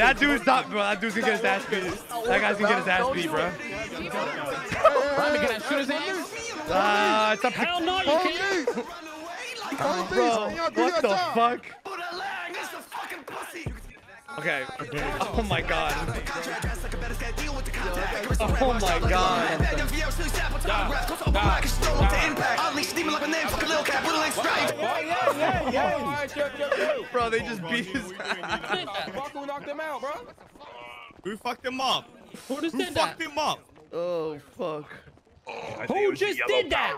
That dude's not, bro. That dude's gonna get his ass beat. That guy's gonna get his ass beat, bro. Ramee, can I shoot his hand? Uh, it's up to Hell no, you can't. bro. What the fuck? Okay. Oh my god. Oh my god. Bro, they just beat his ass. Knocked him out, bro. Who fucked him up? Who just did that? fucked him up? Oh fuck. Who just did that?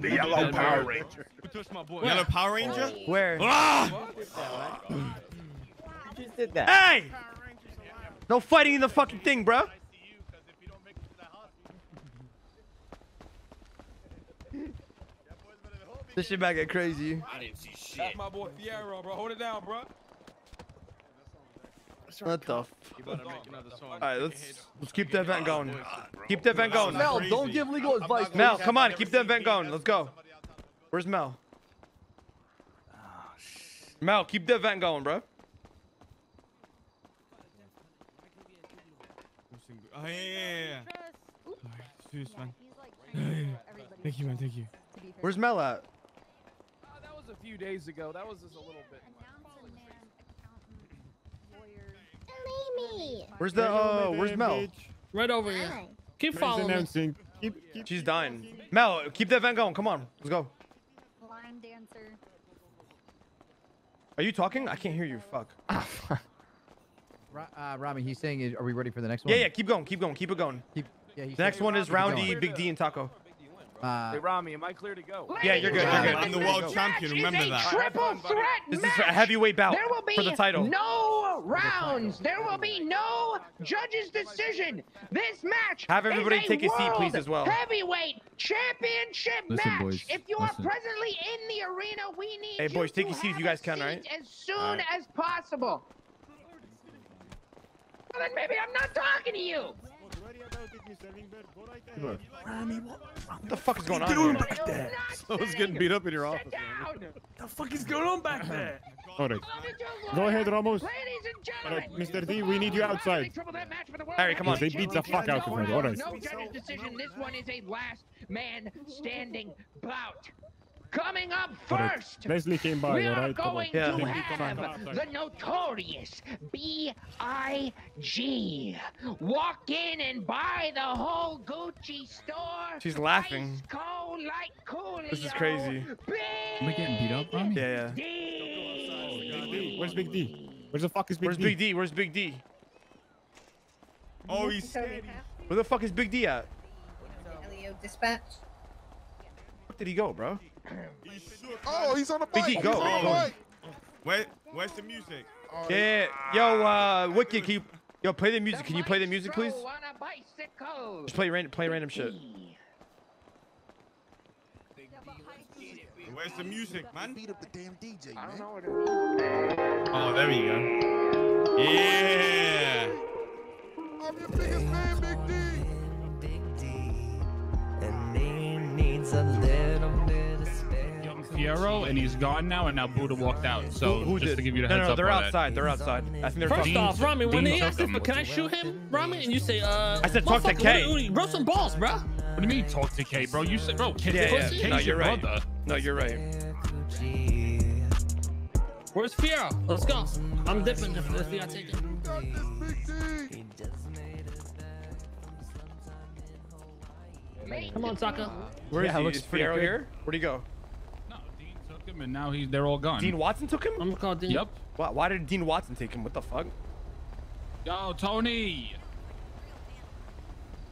The yellow Power Ranger. Who touched my boy? Yellow Power Ranger? Where? Ah! Just did that. Hey! No fighting in the fucking thing, bro. This shit might get crazy. I didn't see shit. That's my boy Fiero, bro. Hold it down, bro. What the? F You better make another song. All right, let's let's keep that vent going. Keep that vent going. Mel, Mel, don't give legal advice. Mel, come on, keep that vent going. Let's go. Where's Mel? Mel, keep the vent going, bro. Oh, yeah, yeah, yeah. He's man. like, Thank you, man. Thank you. Where's Mel at? Uh, that was a few days ago. That was just a little bit. Where's the? Uh, where's Mel? Right over here. Keep following me. Keep, keep, She's dying. Mel, keep that event going. Come on, let's go. Line dancer. Are you talking? I can't hear you. Fuck. Ra- uh, Ramee, he's saying, is- are we ready for the next one? Yeah, yeah. Keep going. Keep going. Keep it going. Keep, yeah The next one is keep it going. Roundy, Big D, and Taco. Uh, Hey, Ramee, am I clear to go? Yeah, you're good. You're good. I'm the world champion. Remember that. Triple threat This is match. a heavyweight bout There will be for the title. no rounds. There will be no judge's decision. This match Have everybody is a take a seat, please, as well. Heavyweight championship Listen, match. boys, if you listen. are presently in the arena, we need Hey, you boys, take a seat if you guys a can, seat alright? As soon Alright. as possible. Well, then maybe I'm not talking to you. What the fuck is going on here? Someone's getting beat up in your office. Sit down. the fuck is going on back there? All right. Let Go ahead, Ramos. Ladies and All right, Mr. D, we need you outside. Triple threat match for the world Harry, come on. They beat the fuck out of him. All right. No judge's decision. This one is a last man standing bout. Coming up first, Leslie came by, we all are right? Going Yeah. to Come on, come have the notorious B.I.G. walk in and buy the whole Gucci store. She's laughing. Cold like Coolio. This is crazy. Am I getting beat up, Ramee? Yeah, yeah. D. Where's Big D? Where's the fuck is Big Where's D? Where's Big D? Where's Big D? Oh, he's scared. Where the fuck is Big D at? Elio dispatch. Where did he go, bro? He's shook. Oh, he's on the Big bike. D, He's go. on the bike. Where, where's the music? Yeah, yeah. yo, uh, Wicked, can you, yo, play the music? Can you play the music, please? Maestro on a bicycle. Just play random, play random shit. Where's the music, man? Beat up the damn DJ, I don't man. know what it. Oh, there we go. Yeah. I'm your biggest fan, Big D. Young and he's gone now, and now Buddha walked out. So Who, who just did? to give you a no, heads no, no, up they're on that. outside. They're outside. I think they're First fucking. off, Ramee, when Dean they asked if him. can I shoot him, Ramee, and you say, uh, I said talk to motherfucker, K. what do you- Grow some balls, bro. What do you mean talk to K, bro? You said, bro, K, Yeah, yeah. K's No, your you're right. brother. No, you're right. Where's Fiero? Let's go. I'm dipping if, if you gotta take it. Got this, Big D. Come on, Saka. Where is Yeah, he? looks Is pretty Fiero here? Where'd he go? No, Dean took him, and now he's they're all gone. Dean Watson took him? I'm gonna call Dean. Yep. Why, why did Dean Watson take him? What the fuck? Yo, Tony.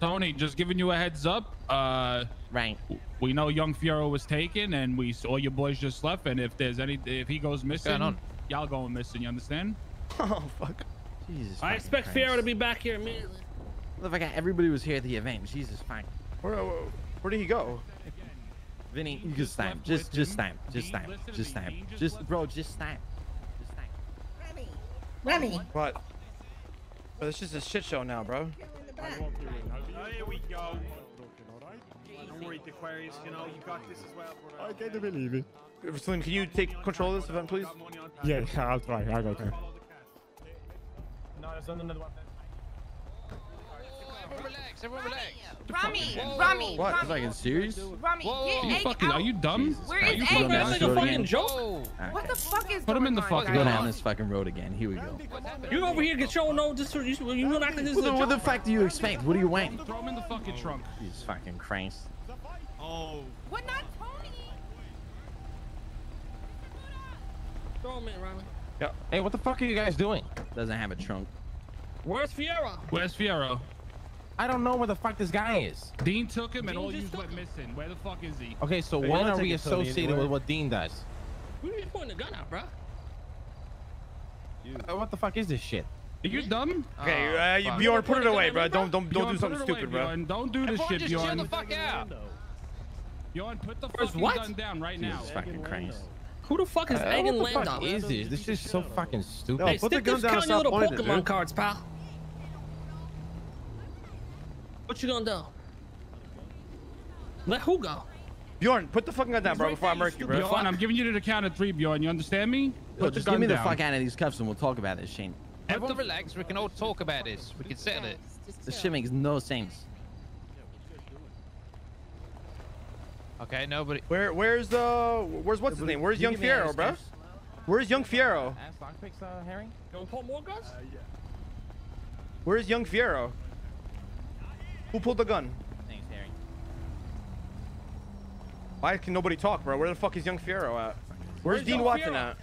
Tony, just giving you a heads up. Uh, Right. we know young Fiero was taken, and we saw your boys just left. And if there's any, if he goes missing, y'all going missing. You understand? Oh fuck. Jesus. I expect Christ. Fiero to be back here immediately. Motherfucker, everybody was here at the event. Jesus, fine. Where, where, where did he go? Vinny, you just stamp. Just, just stamp. Just stamp. Just stamp. Just, bro, just stamp. Just stamp. Remy. What? Bro, this is a shit show now, bro. Here we go. Don't worry, Aquarius. You know, you got this as well. I can't believe it. Slim, can you take control of this event, please? Yeah, I'll try. I got you. Relax, everyone relax. Ramee, Ramee, What? You fucking serious? Ramee, Whoa. get Are you egg fucking? out. Are you dumb? Where Are you egg? fucking That's like a fucking again? joke. What the fuck is Put him in the going fucking on? Go road. down this fucking road again. Here we go. You over here get your own no just you you don't act like this is What a the, what the fuck do you expect? What do you want? Throw him in the fucking trunk. Oh, Jesus fucking Christ. Oh. What not Tony? Throw him in, Ramee. Hey, what the fuck are you guys doing? Doesn't have a trunk. Where's Fiero? Where's Fiero? I don't know where the fuck this guy is. Dean took him and all you went him. missing. Where the fuck is he? Okay, so Hey, when you're we associated with what Dean does? Who are you pointing the gun at, bro? Uh, what the fuck is this shit? Are you dumb? Okay, uh, you, fuck. Bjorn, put it away, bro. Bro, Don't don't don't Bjorn, do something it away, stupid, bro. Bjorn. Don't do this shit, Bjorn. Just the fuck out. Bjorn, put the Where's fucking what? gun down right now. Jesus fucking Christ. Who the fuck is Uh, egging what the fuck is this? This is so fucking stupid. Hey, put the stick gun this down and count your stop little pointing, Pokemon dude. cards, pal. What you gonna do? Let who go? Bjorn, put the fucking gun down, bro, before I there, you murk you, bro. Bjorn, I'm giving you to the count of three, Bjorn. You understand me? Yo, Put just give gun me the fuck out of these cuffs and we'll talk about this, Shane. Everyone relax. We can all talk about this. We can settle it. This shit makes no sense. Okay, nobody. Where where's the where's what's his name? Where's young Fiero, bro? Where's young Fiero? Ask lockpicks, uh, Harry. You wanna pull more guns? Where's young Fiero? Who pulled the gun? Thanks, Harry. Why can nobody talk, bro? Where the fuck is young Fiero at? Where's, Where's Dean young Watson Fiero? at?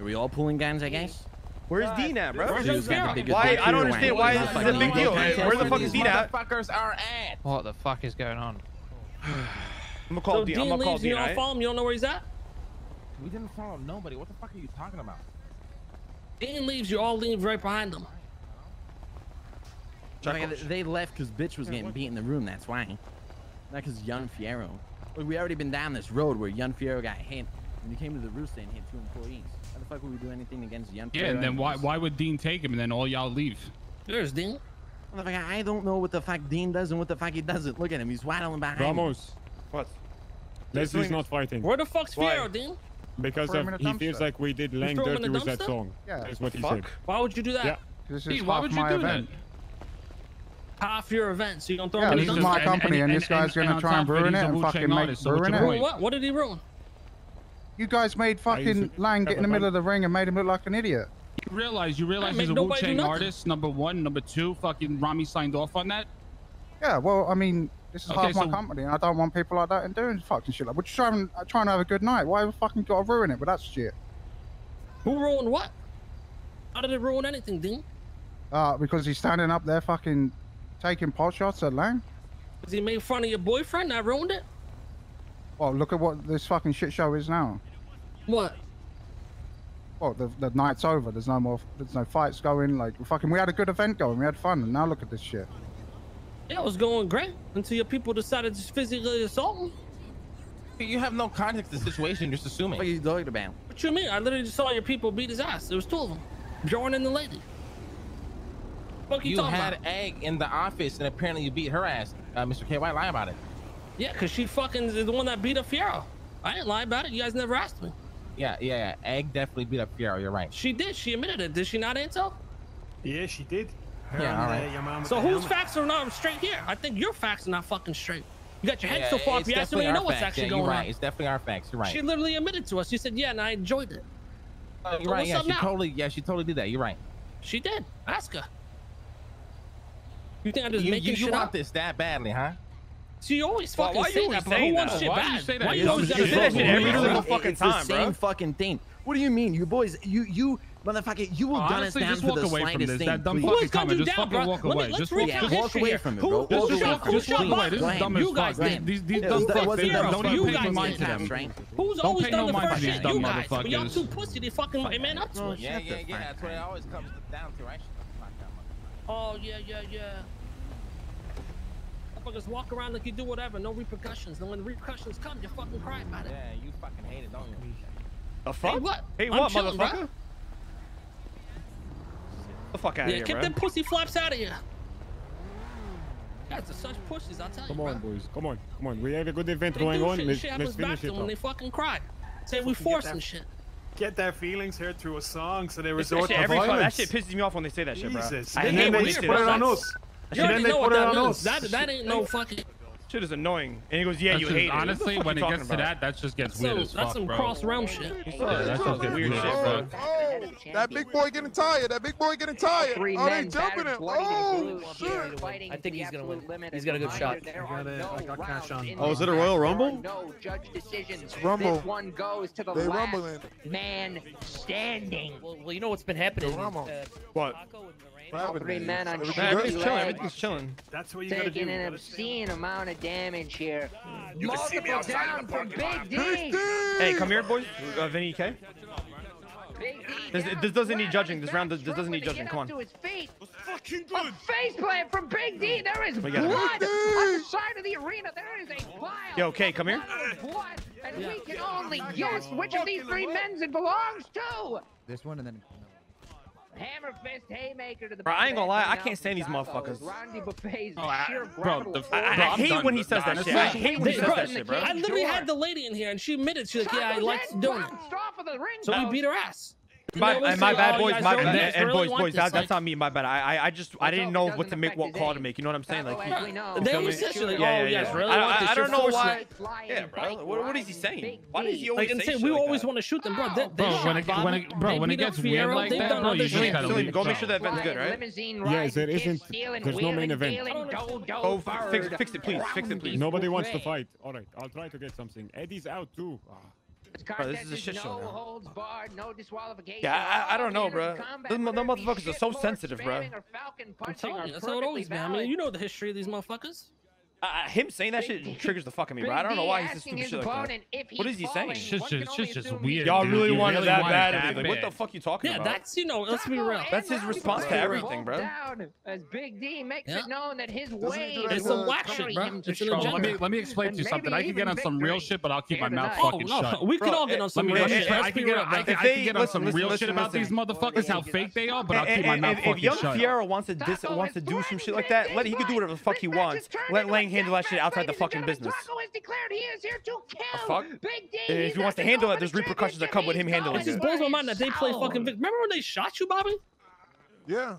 Are we all pulling guns, I guess? Where's Dean at, bro? Where's Dude's got the Fiero? biggest Why? I don't here, understand why He's this is a big deal. Where the fuck is Dean at? Motherfuckers are at. What the fuck is going on? I'm gonna call So Dean. I'm gonna call leaves, you Dean, don't alright? follow him, you don't know where he's at? We didn't follow nobody. What the fuck are you talking about? Dean leaves, you all leave right behind him. Like, they left because bitch was getting beat in the room. That's why. Not because young Fiero. Look, we already been down this road where young Fiero got hit. When he came to the rooster and hit two employees. How the fuck would we do anything against young Yeah, Fiero? and then why anyways? why would Dean take him and then all y'all leave? There's Dean. I don't know what the fuck Dean does and what the fuck he doesn't. Look at him. He's waddling behind. me. Ramos, What? Leslie's not fighting Where the fuck's Why? Fiero, Dean? because of he feels like we did Lang throw dirty with that song. Yeah. That's what he Fuck? said. Why would you do that? Yeah. This is Dean, why half would you my do event. Half your event, so you don't throw Yeah, him this is my company, and this guy's gonna on try and top of it, ruin it and fucking make- artist, so ruin your it. Ruin what? What did he ruin? You guys made fucking used to- Lang get in the middle of the ring and made him look like an idiot. You realize, you realize he's a nobody do Wu-Tang artist, number one. Number two, fucking Ramee signed off on that. Yeah, well, I mean, this is Okay, half my so- company, and I don't want people like that and doing fucking shit like. We're just trying, trying to have a good night. Why have we fucking got to ruin it with that shit? Who ruined what? How did it ruin anything, Dean? Uh, because he's standing up there fucking taking pot shots at Lang. Because he made fun of your boyfriend, that ruined it? Well, look at what this fucking shit show is now. What? Well, the, the night's over. There's no more. There's no fights going. Like fucking, we had a good event going. We had fun, and now look at this shit. Yeah, it was going great until your people decided to physically assault me. You have no context to the situation. You're just assuming. What are you talking about? What you mean? I literally just saw your people beat his ass. There was two of them. Bjorn and the lady. What you, You talking had about? Egg in the office, and apparently you beat her ass. Uh, Mr. Why lie about it. Yeah, because she fucking is the one that beat up Fiero. I didn't lie about it. You guys never asked me. Yeah, yeah, yeah. Egg definitely beat up Fiero. You're right. She did. She admitted it. Did she not, Anto? Yeah, she did. Her Yeah, and, all uh, right. your man with So the whose helmet. facts are not straight here? I think your facts are not fucking straight. You got your head Yeah, so far up your ass, you don't know what's facts. actually yeah, going you're right. on. It's definitely our facts. You're right. She literally admitted to us. She said, yeah, and I enjoyed it. So you're right. Yeah, she now? totally. Yeah, she totally did that. You're right. She did. Ask her. You think I just You, making you, you shit want up? this that badly, huh? She always Why- fucking why you say always that, but who wants shit Why do you bad? say that? Why You you always just- gotta you say say that that shit shit every every single single fucking it's time, the bro. same fucking thing. What do you mean? You boys, you you motherfucker, you will gun us Honestly, down just for walk the away from slightest this. thing. That dumb. Who fucking comment. Just down, fucking bro? walk Let away. let's Just recount just walk away from it, bro. who Walk the away who. Just walk shot away. This is dumb as You fuck. guys These- did. These these dumb fucks. They don't dumb pay no mind to them. Who's Don't always pay done no the mind to first shit? You guys. But y'all too pussy to fucking man up to it. Yeah, yeah, yeah. That's what it always comes down to, right? Shut the fuck up. Oh yeah, yeah, yeah motherfuckers walk around like you do whatever, no repercussions. And when the repercussions come, you fucking cry about it. Yeah, you fucking hate it, don't you? The fuck? Hey, what? Hey, what, chilling, motherfucker? Bro. The fuck out yeah, of here, Get them pussy flaps out of here. Guys are such pussies, I tell Come you. Come on, bro. boys. Come on. Come on. We have a good event they going on. Shit. Let's, shit let's finish it. Them when they fucking cry. Say we force some shit get their feelings hurt through a song, so they resort to every violence. That shit pisses me off when they say that shit, bro. I and hate when they, they put it on us. You and then they put it on is. That, that ain't no fucking... Shit is annoying. And he goes, yeah, that's you just, hate honestly, it. Honestly, when it gets about? to that, that just gets weird so, as fuck, That's some cross-realm shit. Oh, yeah, that just gets weird shit, bro. Oh, that big boy getting tired. That big boy getting tired. Three oh, they jumping it. Oh, shit. I think he's going to win. He's got a good shot. I got, cash on. Oh, is it a Royal Rumble? No judge decisions. It's Rumble. This one goes to the they last rumbling. man standing. Well, well, you know what's been happening? Uh, what? What happened? Three men on everything's, everything's chilling. Everything's chilling. That's what you Taking gotta do. an obscene amount of damage here. You Multiple down from Big D. D. Hey, come here, boys. Uh, Vinny K. This, this, doesn't need judging. This round this doesn't need judging. Come on. To A face plant from Big D. There is blood on the side of the arena. There is a pile. Yo, K, come here. Blood, and yeah. we can only guess which of these three men's it belongs to. This one and then Hammer fist haymaker to the. Bro, I ain't gonna lie, I can't stand these motherfuckers. Oh, I, bro, the, I, I, I hate when he says that shit. I hate when he says that shit, bro. I literally had the lady in here and she admitted she like, yeah, I like doing it. So we beat her ass. My, no, uh, my bad, boys. My bad. And, and boys, boys. That, that's not me. My bad. I, I I just, I didn't know what to make, what call to make. You know what I'm saying? Like, they were essentially, oh yes, really want this. I don't know why. Yeah, bro. What is he saying? Why does he always say We always want to shoot them, bro. Bro, when it, when it, bro, when it gets weird like that, bro, you just gotta leave. Go make sure that event's good, right? Yes, it isn't. There's no main event. Oh, fix it, please. Fix it, please. Nobody wants to fight. All right, I'll try to get something. Eddie's out too. Bro, this is a shit show. No holds barred, no disqualification. Yeah, I, I don't know, bro. Those, motherfuckers are so sensitive, bro. I'm telling you, that's how it always been. I mean, you know the history of these motherfuckers. Uh, him saying that shit triggers the fuck out of me, bro. I don't know why he's just stupid shit like that. What is he saying? It's just, it's just, just weird. Y'all really dude. wanted really that bad. Like, what the fuck you talking yeah, about? Yeah, that's you know. Let's be real. That's his response to everything, bro. Down as Big D makes yeah. it known that his way is some whack shit, bro. Let me let me explain to you something. I can get on some real shit, but I'll keep my mouth oh, fucking shut. We can all get eh, on some real eh, shit. Eh, I can get on some real shit about these motherfuckers, how fake they are, but I'll keep my mouth fucking shut. If Young Fiero wants to do some shit like that, let he can do whatever the fuck he wants. Let Lane letting him handle that shit outside the fucking business. fuck? If he wants to handle it, there's repercussions that come with him handling it. It just blows my mind that they play fucking. Remember when they shot you, Bobby? Yeah.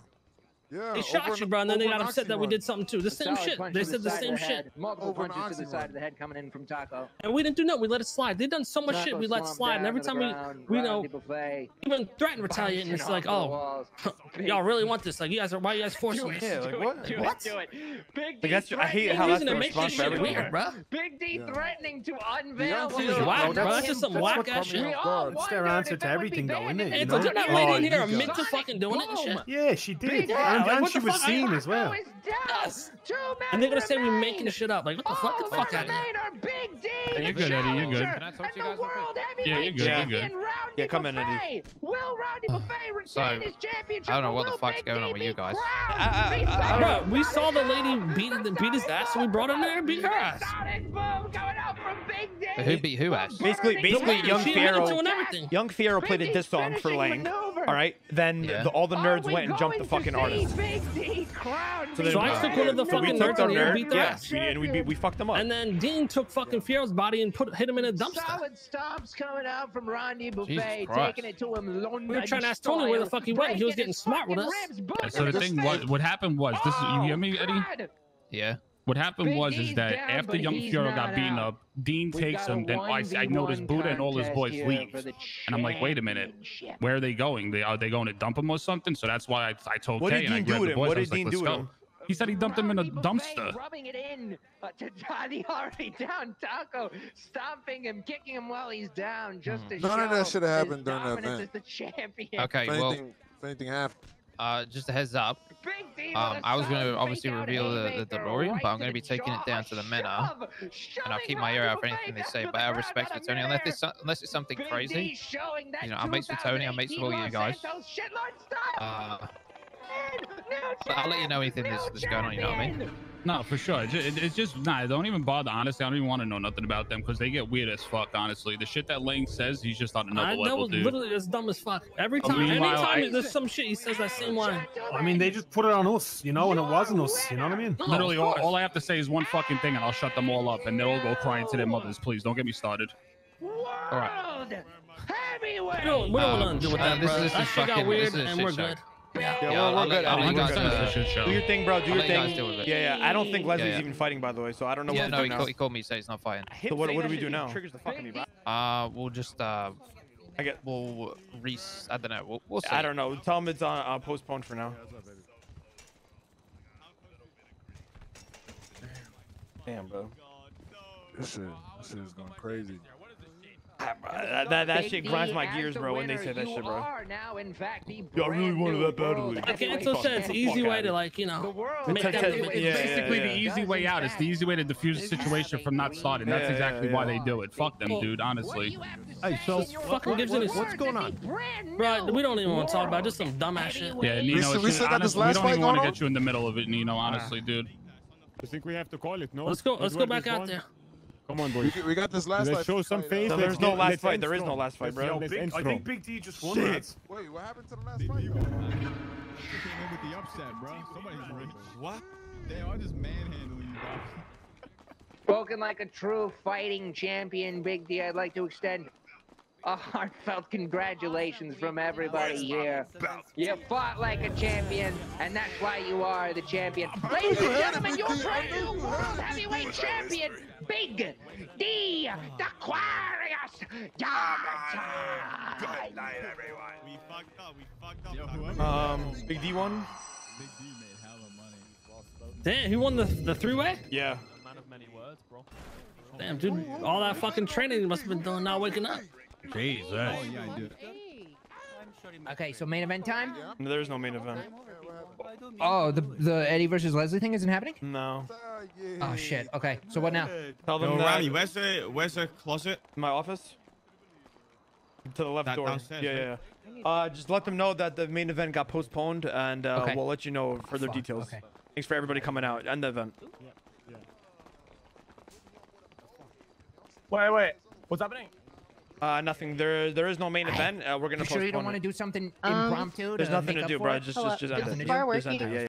Yeah, they shot you, bro, and then they got upset that we did something too. The same shit. They said the, the same shit. Multiple over punches to the side of the head coming in from Taco. And we didn't do nothing. We let it slide. They done so much Taco shit. We let slide, and every time ground, we, we know, even threaten retaliating. It's like, oh, y'all really want this? Like, you guys are why are you guys forcing this? Like what? Do? It, do it. Big D. That's, I hate how that's. Weird, bro. Big D threatening to unveil. That's bro. That's just some whack ass shit. It's their answer to everything, though, isn't it? It's not lady in here a to fucking doing it. Yeah, she did. And gun like, she was seen as well. How is Yes! Two men and they're gonna remain. say we're making shit up. Like, what the fuck? Get the fuck out of here. Are Big D, yeah, you're good, Eddie. You're good. Can I talk to you guys yeah, you're good. Yeah. You're good. Yeah, come in, Eddie. Will Roundy Buffet retain so, his championship? I don't know what the fuck's going on with you guys. Uh, uh, uh, I, Bro, we saw the lady beat, beat his ass, so we brought him there and beat her ass. But who beat who ass? Basically, basically, Young Pharaoh, Young Pharaoh played it this song for Lang. All right, then all the nerds went and jumped the fucking artist. So there's so I took one of the fucking nerds and nerd, beat the ass. We, and we, we fucked them up. And then Dean took fucking Fiero's body and put hit him in a dumpster. Solid stops coming out from Ronnie Buffet, taking it to him. London we were trying to ask Tony where the fuck he went. He was getting smart with us. Ribs, so the thing, what, what happened was, this is, you hear me, oh, Eddie? Yeah. What happened Big was is that down, after Young Fiero got beaten out. up, Dean We've takes him. Then I, I notice Buddha and all his boys leave, and I'm like, wait a minute, where are they going? They are they going to dump him or something? So that's why I, I told what Kay and I grabbed the boys. What I was did like, Dean do go. He said he dumped him in a dumpster. Rubbing it in to Johnny already down. Taco stomping him, kicking him while he's down. Just mm. to none of that should have happened during that event. the champion. Okay, if well, anything, if anything happened. Uh, just a heads up. Um, I was going to obviously reveal the, the DeLorean, right but I'm going to be taking it down to the mena, and I'll keep my ear out for anything they say. But out of respect for Tony, unless it's, unless it's something crazy, you know, I'm mates for Tony, I'm mates for all you guys. Uh, but I'll let you know anything that's, that's going on. You know what I mean? No, for sure. It's just, it's just nah. Don't even bother. Honestly, I don't even want to know nothing about them because they get weird as fuck. Honestly, the shit that Lang says, he's just on another I, that level, was dude. literally as dumb as fuck. Every time, meanwhile, anytime I- there's some shit, he says that same line. I mean, they just put it on us, you know, and it wasn't us. You know what I mean? Literally, all, all I have to say is one fucking thing, and I'll shut them all up, and they'll all go crying to their mothers. Please don't get me started. World everywhere. We don't, we don't Um, want to do with uh, that, this- bro. this that is shit got fucking- weird, this is a and shit we're show. good. Yeah, Yeah, we're, I'll we're good. I'll I let think you we're good. uh. Do your thing, bro. Do I'll your let you thing. it. Yeah, yeah. I don't think Leslie's yeah. even fighting, by the way, so I don't know Yeah, what no, he, do call, he called me, said he's not fighting. So what, what do we do now? Triggers the fuck me, bro. Uh, we'll just uh, I get. we'll re. I don't know. We'll, we'll see. I don't know. Tell him it's on uh, postponed for now. Damn, bro. This shit, this shit is going crazy. Ah, that, that, that shit grinds my gears, bro, when they say that shit, bro. are now, in fact, the Yeah, I really wanted that badly. world Like, heavyweight it's so sad. It's the easy way to, like, you know, make It's- that it's- yeah, yeah, basically the easy way out. It's the easy way to diffuse the situation from not starting. That's Yeah, yeah, exactly yeah. why they do it. Fuck them, dude. Honestly. Hey, so fucking gives it a- what's going on? Bro, we don't even want to talk about just some dumbass shit. Yeah, We Nino. still- we just- still got this honestly, we don't even want to get you in the middle of it, Nino. Honestly, dude. I think we have to call it? No. Let's go. Let's Let's go back out there. Come on, We, boys. we got this last Let's fight. show some fight, face. No, uh, there's no last let's fight. There is no last fight, Let's- bro. Yo, let's big, I think Big D just won that. Wait, what happened to the last fight? Came in with the upset, bro. Somebody's rich. What? They are just manhandling you, bro. Spoken like a true fighting champion, Big D. I'd like to extend a heartfelt congratulations from everybody here. You fought like a champion, and that's why you are the champion. Ladies and gentlemen, your brand new world heavyweight champion, Big D. The Aquarius. We fucked up. We fucked up. Yo, Taco. whoever Um, Big D one. Big D made hella money. Damn, he won the the three way. Yeah. Man of many words, bro. Damn, dude, all that fucking training must have been doing, not waking up. Jesus. Oh yeah, I do. Okay, so main event time. No, There's no main event. Oh, the the Eddie versus Leslie thing isn't happening. No. Oh shit. Okay, so what now? Tell them Yo, that. Ramee, where's the where's the closet? My office. To the left That door. downstairs, yeah, yeah. yeah. Uh, just let them know that the main event got postponed, and uh, Okay. we'll let you know further Fuck, details. okay. Thanks for everybody coming out and the event. Wait, wait. What's happening? Uh, nothing. There, there is no main event. Uh, we're gonna You sure you don't want to do something Um, impromptu? There's nothing make to up do, bro. it? Just, Hello. just, just Nothing end to it. do? Bar Just end working. it. Yeah,